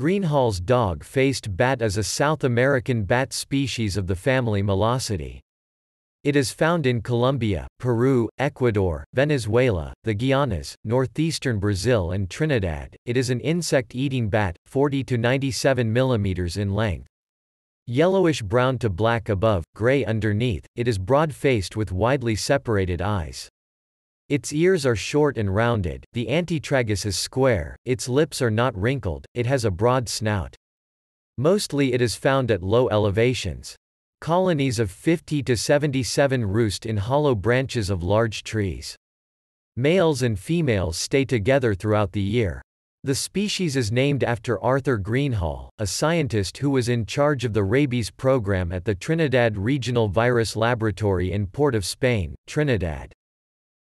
Greenhall's dog-faced bat is a South American bat species of the family Molossidae. It is found in Colombia, Peru, Ecuador, Venezuela, the Guianas, northeastern Brazil and Trinidad. It is an insect-eating bat, 40 to 97 millimeters in length. Yellowish brown to black above, gray underneath, it is broad-faced with widely separated eyes. Its ears are short and rounded, the antitragus is square, its lips are not wrinkled, it has a broad snout. Mostly it is found at low elevations. Colonies of 50 to 77 roost in hollow branches of large trees. Males and females stay together throughout the year. The species is named after Arthur Greenhall, a scientist who was in charge of the rabies program at the Trinidad Regional Virus Laboratory in Port of Spain, Trinidad.